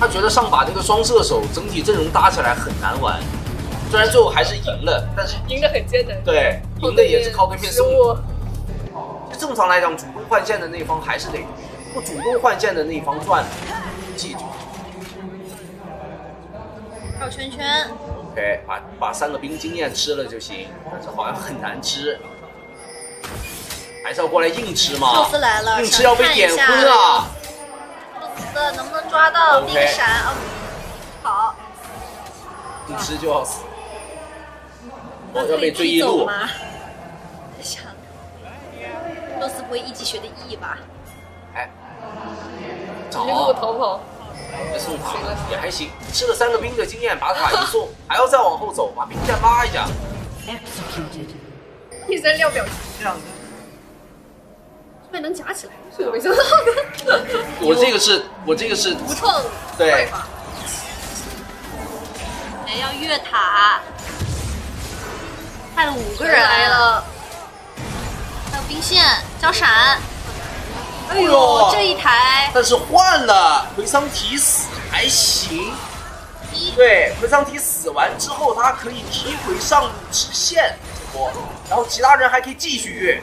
他觉得上把那个双射手整体阵容搭起来很难玩，虽然最后还是赢了，但是 赢得很艰难。对赢的也是靠对面生失误。正常来讲，主动换线的那方还是得不主动换线的那方赚，记住。绕圈圈。OK，把把三个兵经验吃了就行，但是好像很难吃，还是要过来硬吃嘛。宙斯来了，硬吃要被点昏啊！能不能抓到那个闪？哦，好。硬吃就要死，我要被追一路。吗？想，宙斯不会一级学的 E 吧？哎，一路逃跑。送塔也还行，吃了三个兵的经验，把塔一送，还要再往后走，把兵线拉一下。第三料表情这样子，这边能夹起来，这个没想到的。我这个是，我这个是独创对。哎，要越塔，害了五个人来了，还有兵线交闪。哎呦，这一台，但是换了奎桑提死还行。对，奎桑提死完之后，他可以提回上路支线这波，然后其他人还可以继续越。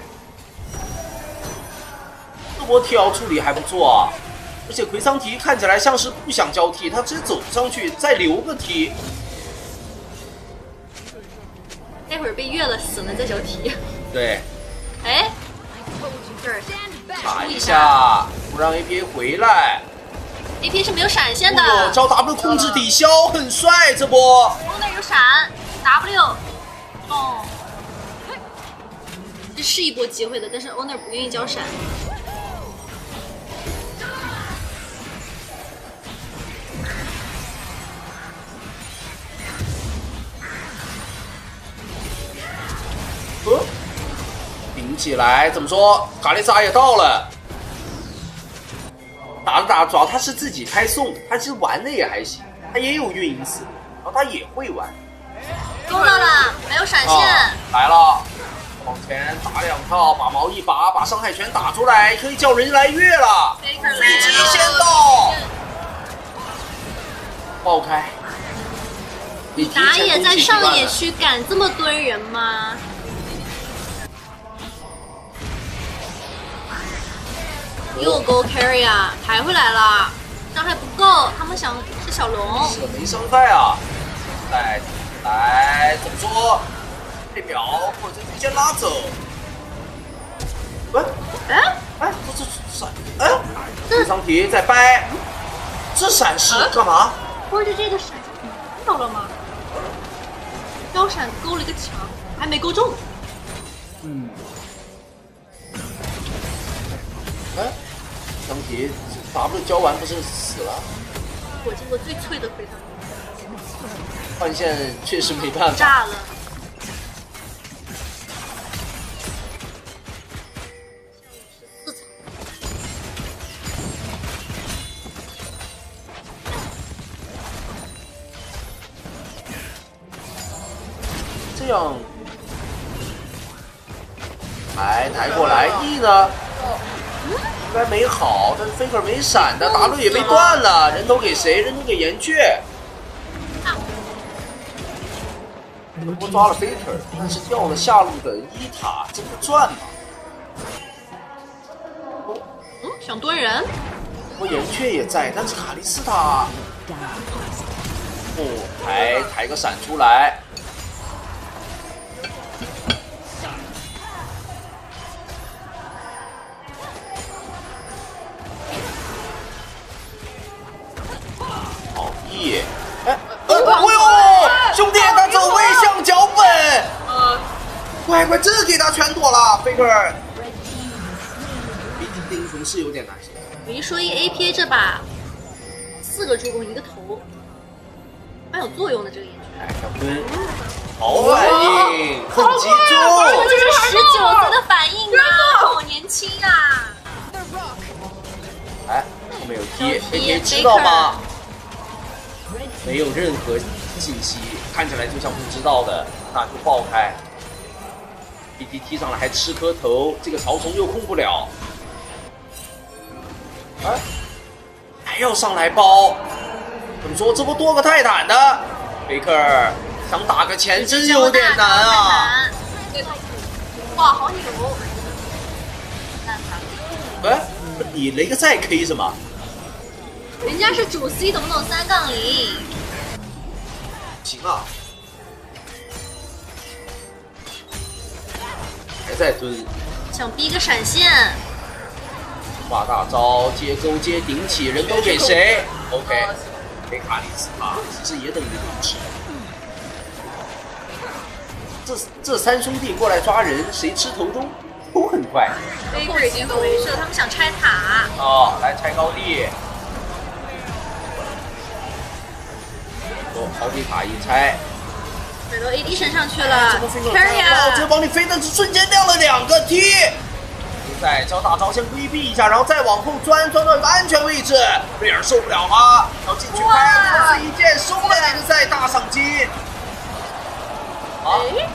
这波 TL 处理还不错啊，而且奎桑提看起来像是不想交替，他直接走上去再留个 T。待会儿被越了死了再交替。对。哎，这儿。卡一下，不让 APA 回来。AP 是没有闪现的。哦，招 W 控制抵消，很帅这波。哦，那有闪 W，哦，这是一波机会的，但是 Owner 不愿意交闪。起来，怎么说？卡丽莎也到了。打着打着，主要他是自己开送，他其实玩的也还行，他也有运营死，然后他也会玩。勾到了，没有闪现。啊、来了，往前打两套，把毛一拔，把伤害全打出来，可以叫人来越了。飞机先到，爆开。你打野在上野区敢这么蹲人吗？又勾 carry 啊，抬回来了，伤害不够，他们想吃小龙。是没伤害啊！来来，怎么说？配表或者直接拉走。喂，哎哎，这这闪，哎，这张题在掰，这闪是干嘛？或者这个闪看到了吗？腰闪勾了一个墙，还没勾中。张提 W 交完不是死了？我见过最脆的奎桑。换线确实没办法。炸了。这样，抬抬过来，E 呢？应该没好，但是 Faker 没闪的，W 也被断了，人头给谁？人头给岩雀。这波抓了 Faker，但是掉了下路的伊塔，这不赚吗？哦，嗯，想蹲人。我岩雀也在，但是卡莉斯塔，哦，抬抬个闪出来。兄弟，他走位像脚本，呃，乖乖，这给他全躲了，Faker。毕竟这英雄是有点难受。我一说一 APA 这把四个助攻一个头，蛮有作用的这个眼圈。哎，小坤，好反应，很集中。这是十九岁的反应啊，好年轻啊！哎，后面有 T，APA 知道吗？没有任何信息，看起来就像不知道的，那就爆开。B T 踢上来还吃颗头，这个曹冲又控不了。哎，还要上来包，怎么说这不多个泰坦的贝克尔想打个钱真有点难啊！哇，好牛！哎，你雷克赛 K 什么？人家是主 C，懂不懂三杠零？行啊，还在蹲，想逼个闪现，画大招接勾接顶起，人都给谁？OK，给卡里斯塔，其实也等于零吃。这这三兄弟过来抓人，谁吃头都都很快。Faker 已经走没事，他们想拆塔。哦，来拆高地。哦，高地塔一拆，水都 AD 身上去了这个飞，carry 哦，这啊！帮你飞的是瞬间亮了两个 T。现在交大招先规避一下，然后再往后钻，钻到一个安全位置。瑞尔受不了了，要进去哇拍，是一剑收了雷克赛大赏金。啊，哎，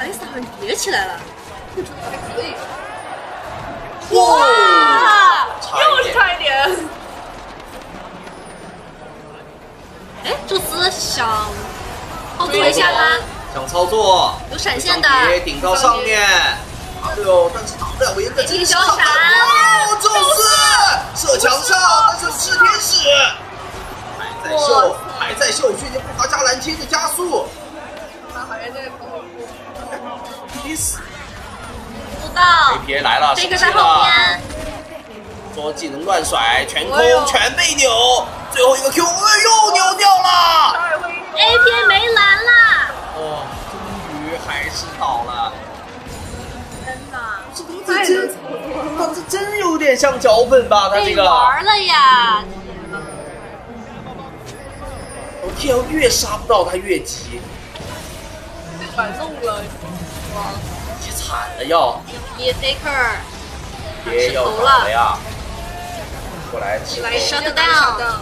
阿丽斯好像叠起来了，还可以，哇，又是。差一点。哎，宙斯想操作一下吗？想操作，有闪现的。顶到上面。哎呦，但是打不了维恩的这个小闪。哦，宙斯射墙上，但是是天使，还在秀，还在秀，瞬间不滑加蓝切的加速，他好像在跑步。必死。不到 A，P A 来了。在后了，说技能乱甩，全空全被扭，最后一个 Q，哎呦，扭掉了。A P 没蓝啦！哦，终于还是倒了。天哪，这太这这真有点像脚本吧？他这被个，玩了呀！我天，越杀不到他越急，被反送了，哇！急惨了要，别 Faker 也要倒了呀！过来你来 Shut down 的，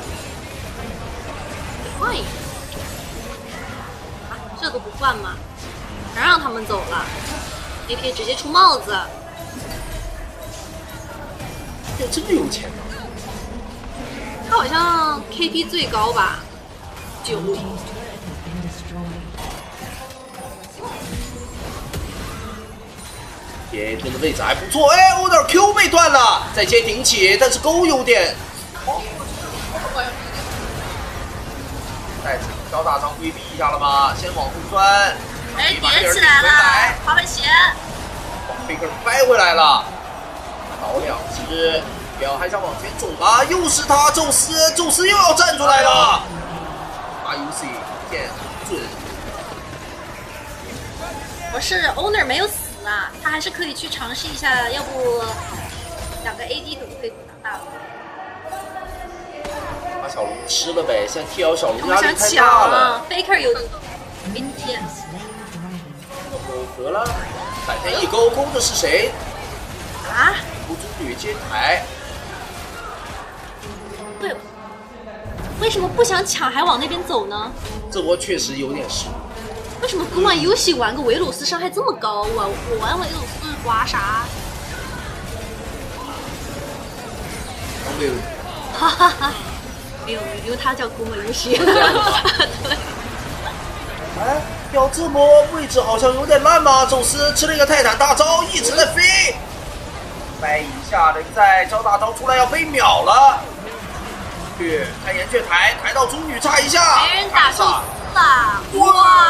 这都不换吗？全让他们走了，A P 直接出帽子，这么有钱吗！他好像 K P 最高吧？九，别蹲的位置还不错，哎，我的 Q 被断了，再接顶起，但是勾有点。再次交大招规避一下了吗？先往后钻，哎，把这人顶叠起来了，，滑板鞋，往贝克掰回来了，倒两只，表还想往前走吗？又是他，宙斯，宙斯又要站出来了。RUC 剑准，我是 Owner 没有死啊，他还是可以去尝试一下，要不两个 A D 可不可以打大了？把小龙吃了呗。现在 TL 小龙他们想压力太抢大了啊。，Faker 有 NTS，勾得了，一勾，勾的是谁？啊？不中女接台，对，为什么不想抢还往那边走呢？这波确实有点失误。为什么古玩游戏玩个维鲁斯伤害这么高我？我玩维鲁斯刮痧，刚没有哈哈哈。没有，因为他叫古马游戏。哎，要这波位置好像有点烂吗？宙斯吃了一个泰坦大招，一直在飞，掰一下人在招大招出来要被秒了。去开岩雀台，抬到中女差一下，没人打宙看斯了，哇哇！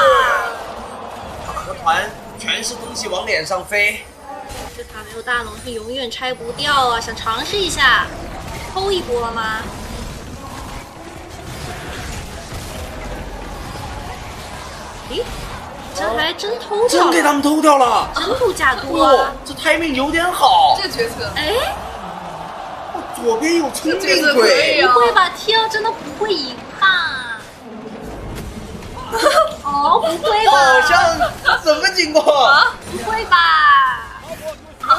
打个团全是东西往脸上飞。这塔没有大龙是永远拆不掉啊！想尝试一下，偷一波吗？咦，这还真偷掉了，真给他们偷掉了！真不假多这 timing 有点好。这决策，哎，左边有聪这个可明鬼，啊不会吧？TL 真的不会赢吧？哦，不会吧？好像什么情况？啊不会吧？啊！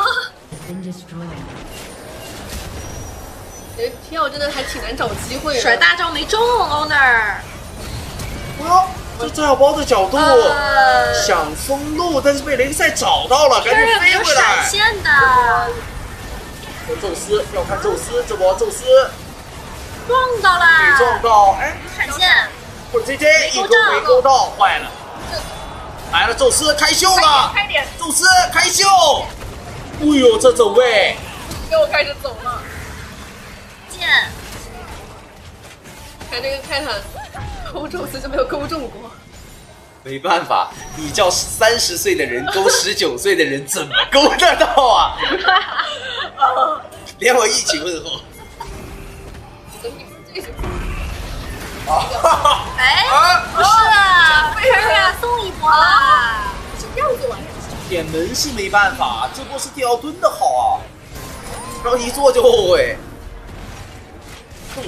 哎，天，我真的还挺难找机会的。甩大招没中，Owner。哇，这炸药包的角度呃，想封路，但是被雷克赛找到了，赶紧飞回来。闪现的，宙斯要看宙斯，这波宙斯。撞到啦！撞到，哎，闪现，或者 J J 一个回勾到，坏了，来了，宙斯开秀了，开点，宙斯开秀，哎呦，这走位，又开始走了。剑，看这个泰坦，勾宙斯就没有勾中过。没办法，你叫三十岁的人勾十九岁的人，怎么勾得到啊？连我一起问候。啊！哎，啊不是啊，不是啊，送一波啦。是这样子玩。点门是没办法，这波是第二蹲的好啊，然后一做就后悔。哼，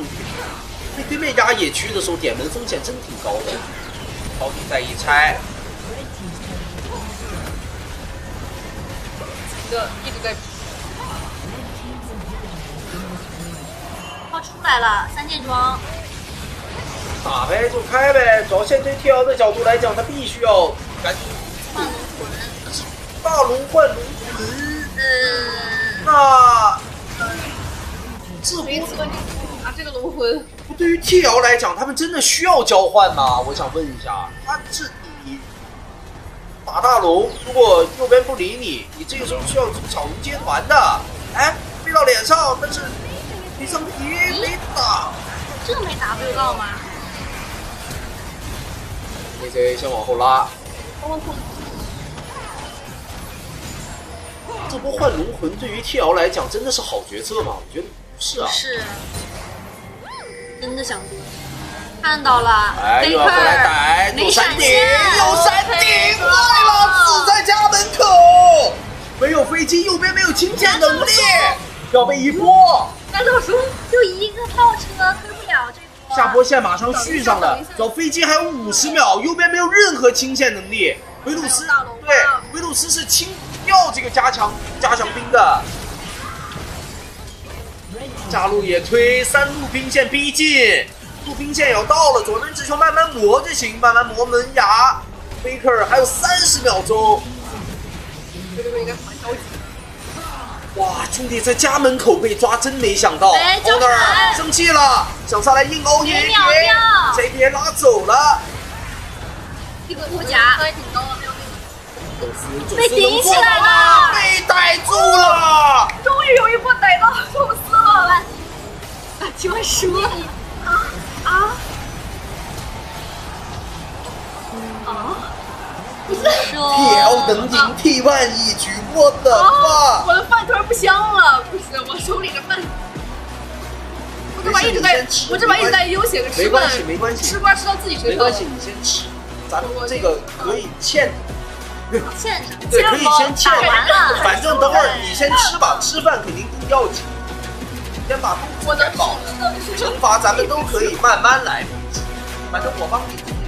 对面压野区的时候，点门风险真挺高的。高地再一拆，一个一直在他出来了，三件装，打呗就开呗。主要现对 TL 的角度来讲，他必须要赶紧，大龙换龙魂。嗯，那这波，啊，这个龙魂对于 TL 来讲，他们真的需要交换吗？我想问一下，他是你打大龙，如果右边不理你，你这个时候需要小龙接团的，哎，飞到脸上，但是没上题没打，这没 W 到吗？那谁先往后拉，这波换龙魂对于 TL 来讲真的是好决策吗？我觉得不是啊。是，真的想多。看到了，哎，来逮，没有山顶，有山顶，坏了，死在家门口，没有飞机，右边没有清线能力，要被一波，难道说就一个炮车推不了这波。下波线马上续上了，只要飞机还有五十秒，右边没有任何清线能力，维鲁斯对，维鲁斯是清掉这个加强加强兵的。加路也推，三路兵线逼近，路兵线要到了，左边只求慢慢磨就行，慢慢磨门牙。Faker 还有三十秒钟，这个应该。哇，兄弟在家门口被抓，真没想到。哎交 Honor 生气了，想上来硬欧没 A 秒掉 J P 拉走了。一个护甲，还挺高的，没有宙斯，宙斯被顶能做起来吗了被逮住了。终于有一波逮到宙斯了。啊，请问什么。啊！说 TL 能赢 T one 一局，我的啊！妈！我的饭突然不香了，不是，我手里的饭，我这把一直在我这把一直在悠闲的吃饭没关系，没关系吃瓜吃到自己身上没关系，。你先吃，咱们这个可以欠，现对，可以先欠打完了反正等会儿你先吃吧，吃饭肯定更要紧。先把肚子我能填饱，吃的是惩罚咱们都可以慢慢来，反正我帮你。